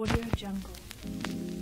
Audio Jungle.